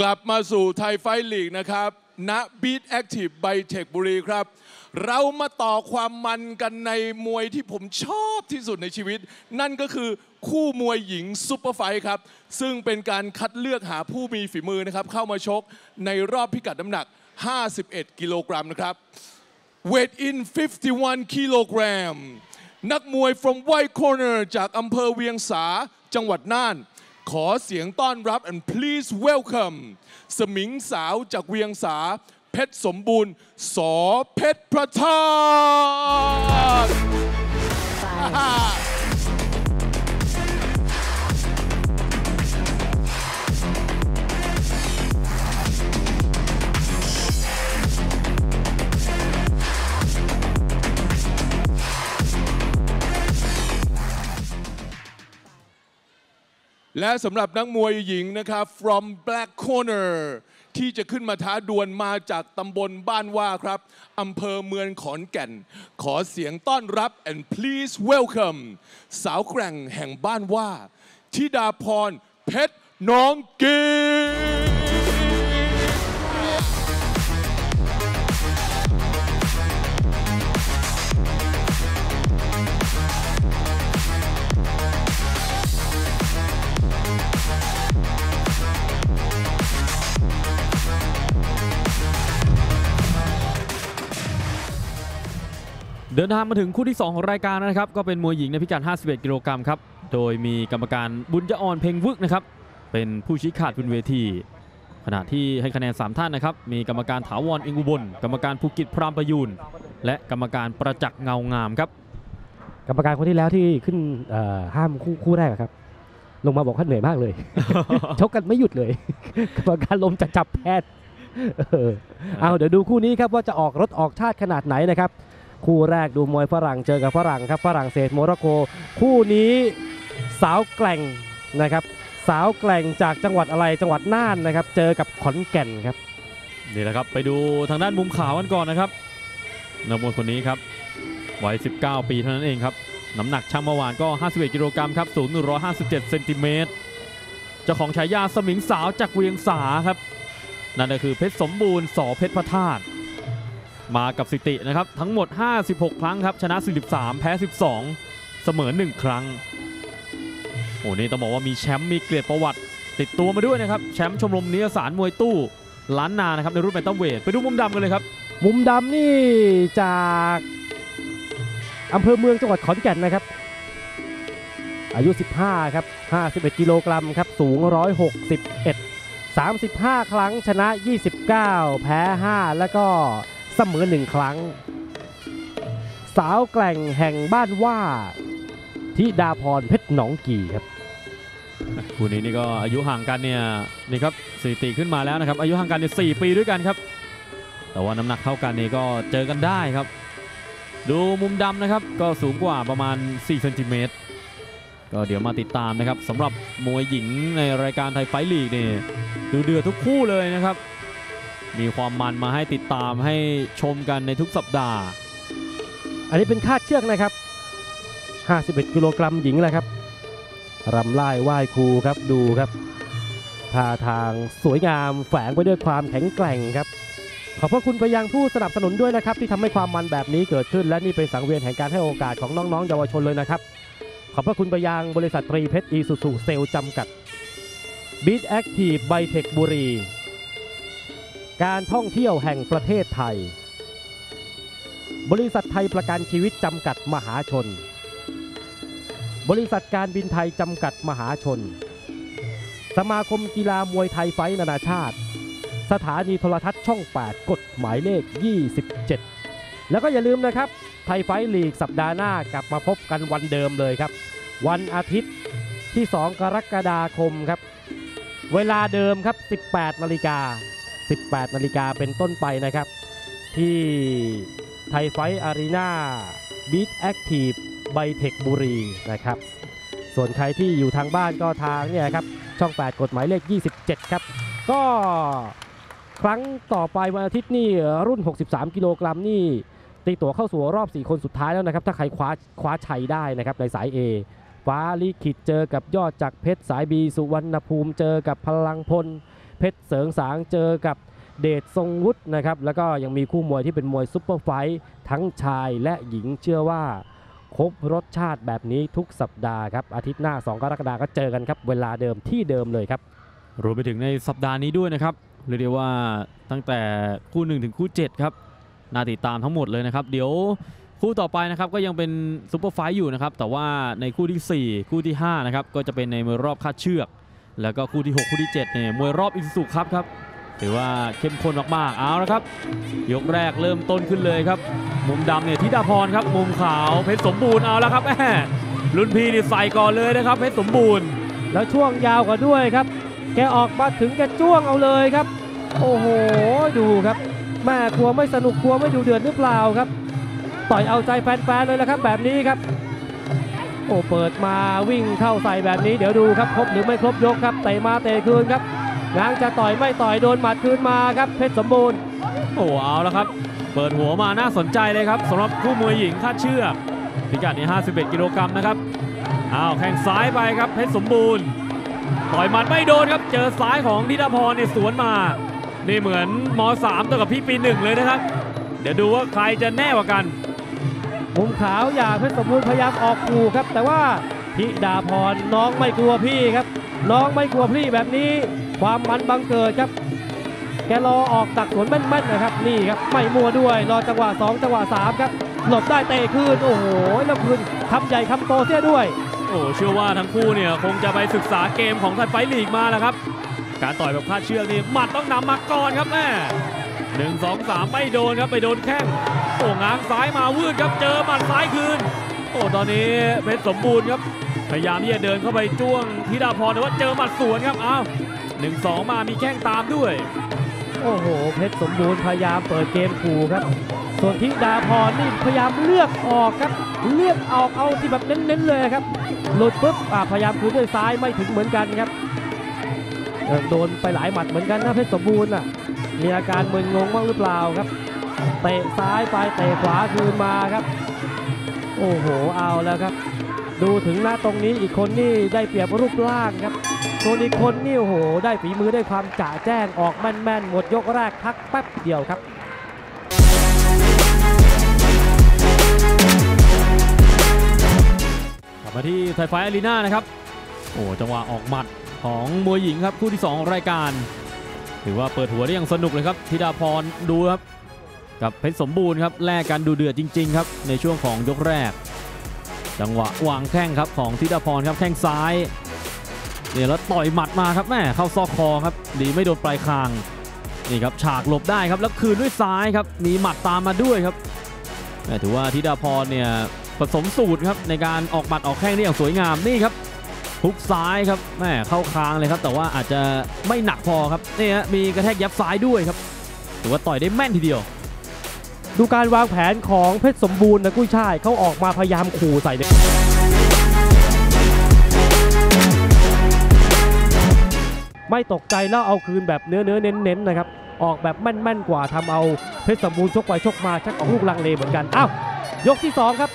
กลับมาสู่ไทยไฟท์ลีกนะครับณบีทแอคทีฟไบเทคบุรีครับ เรามาต่อความมันกันในมวยที่ผมชอบที่สุดในชีวิต นั่นก็คือคู่มวยหญิง super fight ครับ ซึ่งเป็นการคัดเลือกหาผู้มีฝีมือนะครับ เข้ามาชกในรอบพิกัดน้ำหนัก 51 กิโลกรัมนะครับ weight in 51 กิโลกรัมนักมวย from white corner จากอำเภอเวียงสาจังหวัดน่าน ขอเสียงต้อนรับ and please welcome สมิงสาวจากเวียงสา เพชรสมบูรณ์ สอเพชรประทาน และสำหรับนักมวยหญิงนะครับ from black corner ที่จะขึ้นมาท้าดวลมาจากตำบลบ้านว่าครับอำเภอเมืองขอนแก่น ขอเสียงต้อนรับ and please welcome สาวแกร่งแห่งบ้านว่าธิดาพรเพชรน้องกิง ดินทางมาถึงคู่ที่ 2 ของรายการแล้วนะครับ ก็เป็นมวยหญิงในพิกัด 51 กิโลกรัมครับ โดยมีกรรมการบุญยออนเพ็งวึกนะครับ เป็นผู้ชี้ขาดบนเวที ขณะที่ให้คะแนน 3 ท่านนะครับ มีกรรมการถาวรอิงอุบล กรรมการภูกิจพรามประยูน และกรรมการประจักษ์เงางามครับ กรรมการคนที่แล้วที่ขึ้นเอ่อห้ามคู่คู่แรกอะครับ ลงมาบอกว่าเหนื่อยมากเลย ชกกันไม่หยุดเลย กรรมการลมจะจับแพทย์เออเอาเดี๋ยวดูคู่นี้ครับว่าจะออกรถออกชาติขนาดไหนนะครับ คู่แรกดูมวยฝรั่งเจอกับฝรั่งครับฝรั่งเศสโมร็อกโก คู่นี้สาวแกร่งนะครับ สาวแกร่งจากจังหวัดอะไรจังหวัดน่านนะครับ เจอกับขอนแก่นครับนี่แหละครับไปดูทางด้านมุมขาวกันก่อนนะครับนักมวยคนนี้ครับวัย 19 ปีเท่านั้นเองครับน้ำหนักช่างเมื่อวานก็ 51 กิโลกรัมครับสูง157เซนติเมตรเจ้าของฉายาสมิงสาวจากเวียงสาครับ นั่นก็คือเพชรสมบูรณ์สอเพชรพระธาตุ มากับสิตินะครับ ทั้งหมด 56 ครั้งครับ ชนะ 43 แพ้ 12 เสมอ 1 ครั้ง โอ้นี่ต้องบอกว่ามีแชมป์มีเกียรติประวัติ ติดตัวมาด้วยนะครับ แชมป์ชมรมนิยสารมวยตู้ล้านนานะครับ ในรุ่นแบนตัมเวท ไปดูมุมดำกันเลยครับ มุมดำนี่จากอำเภอเมืองจังหวัดขอนแก่นนะครับ อายุ 15 ครับ 51 กิโลกรัมครับ สูง 161 35 ครั้งชนะ 29 แพ้ 5 แล้วก็ เสมอ1ครั้ง สาวแกร่งแห่งบ้านว่าธิดาพรเพชรหนองกี่ครับคู่นี้นี่ก็อายุห่างกันเนี่ยนี่ครับสถิติขึ้นมาแล้วนะครับอายุห่างกันเนี่ยสปีด้วยกันครับ แต่ว่าน้ำหนักเท่ากันนี่ก็เจอกันได้ครับ ดูมุมดำนะครับก็สูงกว่าประมาณ4เซนติเมตรก็เดี๋ยวมาติดตามนะครับสำหรับมวยหญิงในรายการไทยไฟลีกนี่ดูเดือดทุกคู่เลยนะครับ มีความมันมาให้ติดตามให้ชมกันในทุกสัปดาห์ อันนี้เป็นคาดเชือกนะครับ 51 กิโลกรัมหญิงแหละครับรำไล่ไหว้ครูครับดูครับท่าทางสวยงามแฝงไปด้วยความแข็งแกร่งครับ ขอบพระคุณไปยังผู้สนับสนุนด้วยนะครับ ที่ทำให้ความมันแบบนี้เกิดขึ้น และนี่เป็นสังเวียนแห่งการให้โอกาสของน้องๆเยาวชนเลยนะครับ ขอบพระคุณไปยังบริษัทตรีเพชรอีซูซุเซลส์จำกัดบีทแอคทีฟไบเทคบุรี การท่องเที่ยวแห่งประเทศไทย บริษัทไทยประกันชีวิตจำกัดมหาชน บริษัทการบินไทยจำกัดมหาชน สมาคมกีฬามวยไทยไฟท์นานาชาติ สถานีโทรทัศน์ช่อง 8 กดหมายเลข 27 แล้วก็อย่าลืมนะครับ ไทยไฟท์ลีกสัปดาห์หน้ากลับมาพบกันวันเดิมเลยครับ วันอาทิตย์ที่ 2 กรกฎาคมครับ เวลาเดิมครับ 18 นาฬิกา 18นาฬิกาเป็นต้นไปนะครับ ที่ไทยไฟท์อารีนาบีทแอคทีฟไบเทคบุรีนะครับ ส่วนใครที่อยู่ทางบ้านก็ทางเนี่ยครับช่อง 8 กฎหมายเลข 27 ครับ ก็ครั้งต่อไปวันอาทิตย์นี่รุ่น 63 กิโลกรัมนี่ ตีตั๋วเข้าสู่รอบ 4 คนสุดท้ายแล้วนะครับ ถ้าใครคว้าคว้าชัยได้นะครับในสาย A ฟ้าลิขิตเจอกับยอดจากเพชรสาย B สุวรรณภูมิเจอกับพลังพล เพชรเสริงสางเจอกับเดชทรงวุฒินะครับแล้วก็ยังมีคู่มวยที่เป็นมวยซุปเปอร์ไฟท์ทั้งชายและหญิงเชื่อว่าครบรสชาติแบบนี้ทุกสัปดาห์ครับอาทิตย์หน้า 2 กรกฎาคมก็เจอกันครับ เวลาเดิมที่เดิมเลยครับ รวมไปถึงในสัปดาห์นี้ด้วยนะครับเรียกได้ว่าตั้งแต่คู่1ถึงคู่7ครับน่าติดตามทั้งหมดเลยนะครับ เดี๋ยวคู่ต่อไปนะครับก็ยังเป็น super fight อยู่นะครับแต่ว่าในคู่ที่ 4 คู่ที่5นะครับก็จะเป็นในมวยรอบคาดเชือก แล้วก็คู่ที่ 6 คู่ที่7เนี่ยมวยรอบอีซูซุคัพครับถือว่าเข้มข้นมากๆเอาละครับ ยกแรกเริ่มต้นขึ้นเลยครับ มุมดำเนี่ยธิดาพรครับมุมขาวเพชรสมบูรณ์เอาล้วครับแหมรุ่นพี่นี่ใส่ก่อนเลยนะครับเพชรสมบูรณ์ แล้วช่วงยาวกว่าด้วยครับ แกออกมาถึงแกจ้วงเอาเลยครับ โอ้โหดูครับแม่กลัวไม่สนุกกลัวไม่ดูเดือดหรือเปล่าครับ ต่อยเอาใจแฟนๆเลยละครับแบบนี้ครับ โอ้เปิดมาวิ่งเข้าใส่แบบนี้เดี๋ยวดูครับครบหรือไม่ครบยกครับเตะมาเตะคืนครับง้างจะต่อยไม่ต่อยโดนหมัดคืนมาครับเพชรสมบูรณ์โอ้เอาแล้วครับ เปิดหัวมาน่าสนใจเลยครับสำหรับคู่มวยหญิงคาดเชือกพิกัดนี้51 กิโลกรัมนะครับอ้าวแข้งซ้ายไปครับเพชรสมบูรณ์ ต่อยหมัดไม่โดนครับเจอซ้ายของธิดาพรเนี่ยสวนมา นี่เหมือนม .3 ตัวกับพี่ปีหนึ่งเลยนะครับ เดี๋ยวดูว่าใครจะแน่กว่ากัน มุมขาวอย่าเพชรสมบูรณ์พยายามออกขู่ครับ แต่ว่าธิดาพรน้องไม่กลัวพี่ครับ น้องไม่กลัวพี่แบบนี้ ความมันบังเกิดครับ แกรอออกตักสวนแม่นๆนะครับนี่ครับไม่มัวด้วยรอจังหวะ 2 จังหวะ 3 ครับหลบได้เตะคืนโอ้โหแล้วคืนคำใหญ่คำโตเสียด้วย โอ้เชื่อว่าทั้งคู่เนี่ยคงจะไปศึกษาเกมของไทยไฟท์ลีกมาแล้วครับ การต่อยแบบคาดเชือกนี่หมัดต้องนำมาก่อนครับแม่หนึ่งสองสามไม่โดนครับไปโดนแข้ง อ้ง้างซ้ายมาวืดครับเจอหมัดซ้ายคืน โอ้ตอนนี้เพชรสมบูรณ์ครับพยายามที่จะเดินเข้าไปจ้วงธิดาพรแต่ว่าเจอหมัดสวนครับอ้าวหนึ่งสองมามีแข้งตามด้วย โอ้โห เพชรสมบูรณ์พยายามเปิดเกมขู่ครับ ส่วนธิดาพรนี่พยายามเลือกออกครับ เลือกออกเอาที่แบบเน้นๆเลยครับหลุดปุ๊บพยายามคืนด้วยซ้ายไม่ถึงเหมือนกันครับโดนไปหลายหมัดเหมือนกันนะเพชรสมบูรณ์อะมีอาการมึนงงบ้างหรือเปล่าครับ เตะซ้ายไปเตะขวาคืนมาครับ โอ้โหเอาแล้วครับ ดูถึงหน้าตรงนี้อีกคนนี่ได้เปรียบรูปร่างครับส่วนอีกคนนี่โอ้โห ได้ฝีมือได้ความจ่าแจ้งออกแม่นๆหมดยกแรกพักแป๊บเดียวครับกลับมาที่ไทยไฟอารีนานะครับ โอ้จังหวะออกหมัดของมวยหญิงครับคู่ที่2ของรายการ ถือว่าเปิดหัวได้อย่างสนุกเลยครับธิดาพรดูครับ กับเพชรสมบูรณ์ครับแลกกันดูเดือดจริงๆครับในช่วงของยกแรก จังหวะวางแข้งครับของธิดาพรครับแข้งซ้ายเนี่ยแล้วต่อยหมัดมาครับแม่เข้าซอกคอครับดีไม่โดนปลายคางนี่ครับฉากหลบได้ครับแล้วคืนด้วยซ้ายครับมีหมัดตามมาด้วยครับแม่ถือว่าธิดาพรเนี่ยผสมสูตรครับในการออกหมัดออกแข้งได้อย่างสวยงามนี่ครับทุกซ้ายครับแม่เข้าคางเลยครับ แต่ว่าอาจจะไม่หนักพอครับนี่ฮะมีกระแทกยับซ้ายด้วยครับถือว่าต่อยได้แม่นทีเดียว ดูการวางแผนของเพชรสมบูรณ์นะกุ้ยช่ายเขาออกมาพยายามขู่ใส่เลยไม่ตกใจแล้วเอาคืนแบบเนื้อเนื้อเน้นเน้นๆนะครับ ออกแบบแม่นๆกว่าทำเอาเพชรสมบูรณ์ชกไปชกมาชักออกลูกลังเลเหมือนกันอ้าวยกที่สองครับ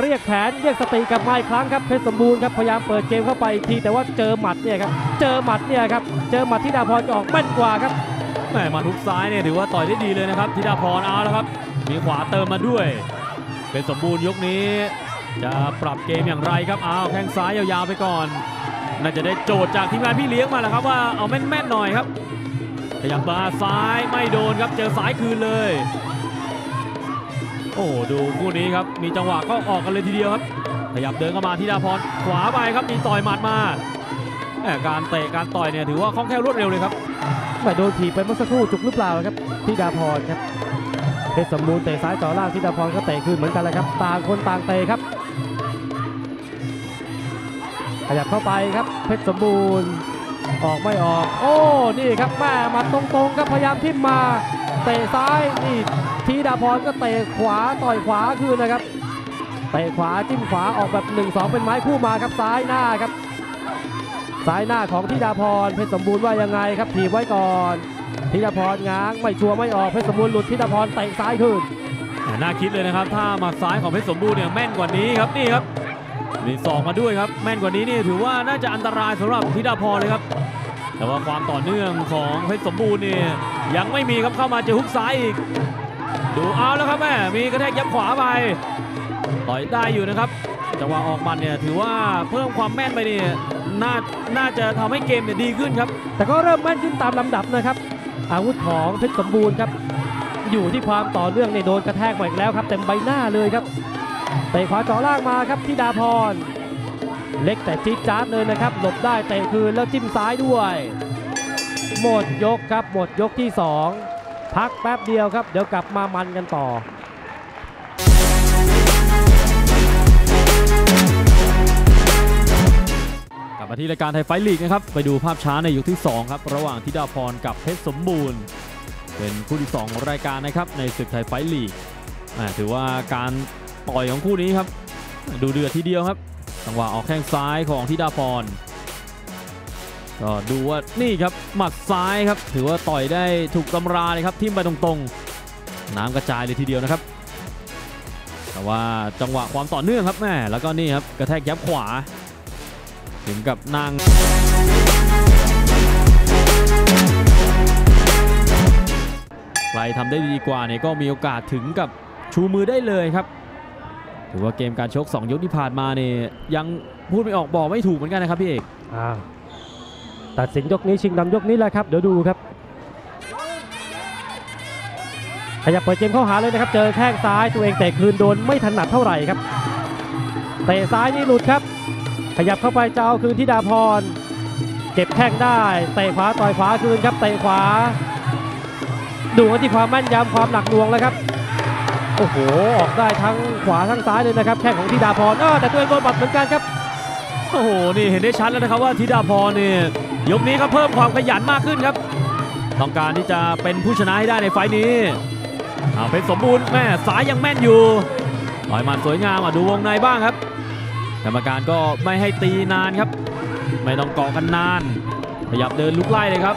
เรียกแขนเรียกสติกลับมาอีกครั้งครับเพชรสมบูรณ์ครับพยายามเปิดเกมเข้าไปทีแต่ว่าเจอหมัดเนี่ยครับเจอหมัดเนี่ยครับเจอหมัดที่ดาพรจะออกแม่นกว่าครับ ม่มาทุกซ้ายเนี่ยถือว่าต่อยได้ดีเลยนะครับธิดาพรเอาแล้วครับ มีขวาเติมมาด้วย เป็นสมบูรณ์ยกนี้ จะปรับเกมอย่างไรครับเอาแข้งซ้ายยาวๆไปก่อน น่าจะได้โจทย์จากทีมงานพี่เลี้ยงมาแล้วครับว่าเอาแม่นๆหน่อยครับขยับมาซ้ายไม่โดนครับเจอซ้ายคืนเลย โอ้ดูคู่นี้ครับมีจังหวะก็ออกกันเลยทีเดียวครับขยับเดินเข้ามาธิดาพรขวาไปครับมีต่อยหมัดมาแหมการเตะการต่อยเนี่ยถือว่าคล่องแคล่วรวดเร็วเลยครับ ไม่โดนถีบไปเมื่อสักครู่จุกหรือเปล่าครับที่ดาพรครับเพชรสมบูรณ์เตะซ้ายจ่อล่างที่ดาพรก็เตะคืนเหมือนกันแหละครับต่างคนต่างเตะครับ ขยับเข้าไปครับเพชรสมบูรณ์ออกไม่ออก โอ้นี่ครับแม่มาตรงๆครับพยายามทิ่มมาเตะซ้ายนี่ทีดาพรก็เตะขวาต่อยขวาคืนนะครับเตะขวาจิ้มขวาออกแบบ1-2เป็นไม้คู่มาครับซ้ายหน้าครับ ซ้ายหน้าของธิดาพรเพชรสมบูรณ์ว่ายังไงครับถีบไว้ก่อนธิดาพรง้างไม่ชัวร์ไม่ออกเพชรสมบูรณ์หลุดธิดาพรเตะซ้ายคืนน่าคิดเลยนะครับ ถ้าหมัดซ้ายของเพชรสมบูรณ์เนี่ยแม่นกว่านี้ครับนี่ครับมีศอกมาด้วยครับแม่นกว่านี้นี่ถือว่าน่าจะอันตรายสำหรับธิดาพรเลยครับ แต่ว่าความต่อเนื่องของเพชรสมบูรณ์เนี่ยยังไม่มีครับเข้ามาเจอฮุกซ้ายอีก ดูเอาแล้วครับแม่มีกระแทกยับขวาไปต่อยได้อยู่นะครับจังหวะออกมัดเนี่ยถือว่าเพิ่มความแม่นไปเนี่ย น่าน่าจะทำให้เกมเนี่ยดีขึ้นครับ แต่ก็เริ่มแม่นขึ้นตามลำดับนะครับ อาวุธของเพชรสมบูรณ์ครับ อยู่ที่ความต่อเนื่องในโดนกระแทกมาอีกแล้วครับเต็มใบหน้าเลยครับเตะขวาจ่อล่างมาครับที่ดาพร เล็กแต่จี๊ดจ๊าดเลยนะครับ หลบได้เตะคืนแล้วจิ้มซ้ายด้วย หมดยกครับหมดยกที่ 2 พักแป๊บเดียวครับ เดี๋ยวกลับมามันกันต่อ ลับมาที่รายการไทยไฟลีกนะครับ ไปดูภาพช้าในยกที่ 2 ครับ ระหว่างธิดาพรกับเพชรสมบูรณ์ เป็นคู่ที่ 2 ของรายการนะครับในศึกไทยไฟลีกถือว่าการต่อยของคู่นี้ครับ ดูเดือดทีเดียวครับจังหวะออกแข้งซ้ายของธิดาพรก็ดูว่านี่ครับหมัดซ้ายครับ ถือว่าต่อยได้ถูกตำราเลยครับทิ่มไปตรงๆ น้ำกระจายเลยทีเดียวนะครับ แต่ว่าจังหวะความต่อเนื่องครับแม่แล้วก็นี่ครับกระแทกยับขวา ถึงกับนางใครทำได้ดีกว่าเนี่ยก็มีโอกาสถึงกับชูมือได้เลยครับ ถือว่าเกมการชก 2 ยกที่ผ่านมาเนี่ยยังพูดไม่ออกบอกไม่ถูกเหมือนกันนะครับพี่เอกอตัดสินยกนี้ชิงนำยกนี้แหละครับเดี๋ยวดูครับขยับเปิดเกมเข้าหาเลยนะครับ เจอแข้งซ้ายตัวเองเตะคืนโดนไม่ถนัดเท่าไหร่ครับ เตะซ้ายนี่หลุดครับ ขยับเข้าไปจะเอาคืนที่ดาพร เก็บแข้งได้เตะขวาต่อยขวาคืนครับเตะขวา ดูกันที่ความแม่นยำความหนักหน่วงแล้วครับโอ้โหออกได้ทั้งขวาทั้งซ้ายเลยนะครับแข้งของธิดาพรอ้อแต่ตัวเองโดนบัดเหมือนกันครับโอ้โหนี่เห็นได้ชัดแล้วนะครับว่าธิดาพรเนี่ยยกนี้ก็เพิ่มความขยันมากขึ้นครับ ต้องการที่จะเป็นผู้ชนะให้ได้ในไฟล์นี้เอาเป็นสมบูรณ์แม่สายยังแม่นอยู่ต่อยมัดสวยงามอะดูวงในบ้างครับ กรรมการก็ไม่ให้ตีนานครับ ไม่ต้องเกาะกันนาน ขยับเดินลุกไล่เลยครับ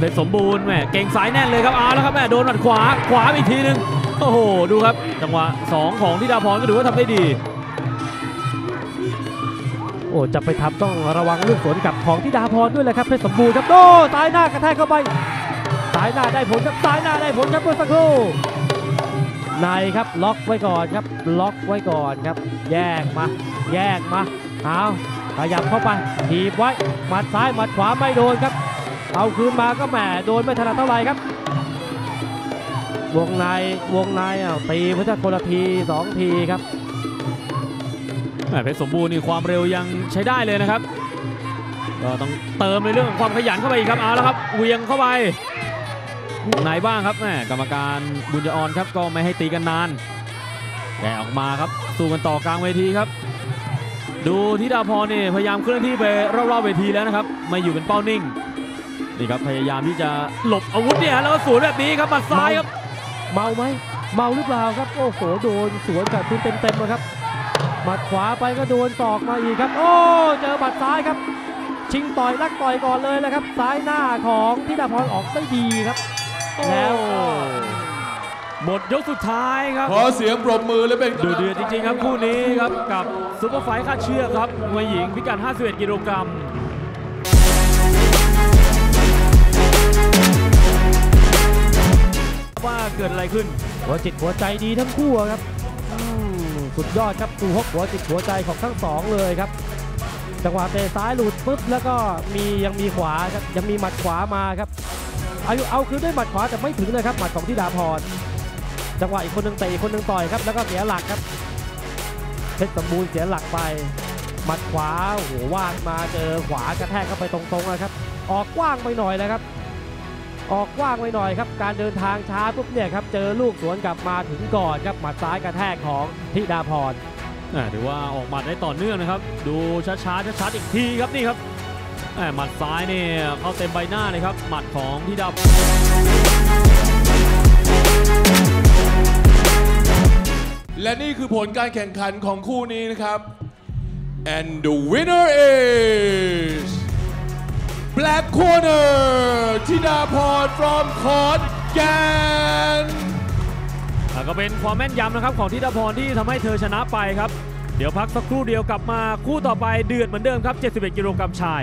เป็นสมบูรณ์แม่เก่งสายแน่นเลยครับเอาแล้วครับแม่โดนหมัดขวาขวาอีกทีหนึงโอ้โหดูครับจังหวะสองของธิดาพรก็ถือว่าทำได้ดีโอ้จะไปทำต้องระวังลูกสวนกับของที่ดาพรด้วยแหละครับเพชรสมบูรณ์ครับโอ้ซ้ายหน้ากระแทกเข้าไปซ้ายหน้าได้ผลครับซ้ายหน้าได้ผลครับเมื่อสักครู่ในครับล็อกไว้ก่อนครับล็อกไว้ก่อนครับ แยกมา แยกมาเอาขยับเข้าไปถีบไว้หมัดซ้ายหมัดขวาไม่โดนครับ เอาคืนมาก็แหมโดนไม่ถนัดเท่าไหร่ครับ วงในวงในอะตีเพื่อคนละทีสองทีครับแหมเพชรสมบูรณ์นี่ความเร็วยังใช้ได้เลยนะครับก็ต้องเติมในเรื่องของความขยันเข้าไปอีกครับเอาแล้วครับเวียงเข้าไปไหนบ้างครับแหม่กรรมการบุญยออนครับก็ไม่ให้ตีกันนานแกออกมาครับสู้กันต่อกลางเวทีครับ ดูทิดาพรนี่พยายามเคลื่อนที่ไปรอบๆเวทีแล้วนะครับ ไม่อยู่เป็นเป้านิ่งนี่ครับพยายามที่จะหลบอาวุธเนี่ยแล้วก็สวนแบบนี้ครับหมัดซ้ายครับ เมาไหมเมาหรือเปล่าครับ โอ้โหโดนสวนกับทุนเต็มๆเลยครับหมัดขวาไปก็โดนศอกมาอีกครับ โอ้เจอหมัดซ้ายครับ ชิงต่อยลักต่อยก่อนเลยนะครับ ซ้ายหน้าของธิดาพรออกได้ดีครับ แล้ว หมดยกสุดท้ายครับขอเสียงปรบมือและเป็นคู่เดือดจริงๆครับคู่นี้ครับกับ super fight คาดเชือกครับมวยหญิงพิกัด 51 กิโลกรัมว่าเกิดอะไรขึ้น หัวจิตหัวใจดีทั้งคู่อะครับอืมสุดยอดครับดูฮกหัวจิตหัวใจของทั้งสองเลยครับ จังหวะเตะซ้ายหลุดปุ๊บแล้วก็มียังมีขวาครับยังมีหมัดขวามาครับเอาอยู่เอาคือด้วยหมัดขวาแต่ไม่ถึงนะครับหมัดของธิดาพร จังหวะอีกคนหนึ่งเตะอีกคนหนึ่งต่อยครับแล้วก็เสียหลักครับเพชรสมบูรณ์เสียหลักไปหมัดขวาโอ้โหว่างมาเจอขวากระแทกเข้าไปตรงๆนะครับ ออกกว้างไปหน่อยนะครับ ออกกว้างไปหน่อยครับ การเดินทางช้าปุ๊บเนี่ยครับเจอลูกสวนกลับมาถึงก่อนครับหมัดซ้ายกระแทกของธิดาพรอ่ถือว่าออกหมัดได้ต่อเนื่องนะครับ ดูช้าๆชัดๆอีกทีครับนี่ครับหมัดซ้ายนี่เข้าเต็มใบหน้าเลยครับหมัดของที่ดาว และนี่คือผลการแข่งขันของคู่นี้นะครับ and the winner is black corner ธิดาพร from ขอนแก่นอ่ก็เป็นความแม่นยำนะครับของทิดาพรที่ทำให้เธอชนะไปครับ เดี๋ยวพักสักครู่เดียวกลับมาคู่ต่อไปเดือดเหมือนเดิมครับ 71 กิโลกรัมชาย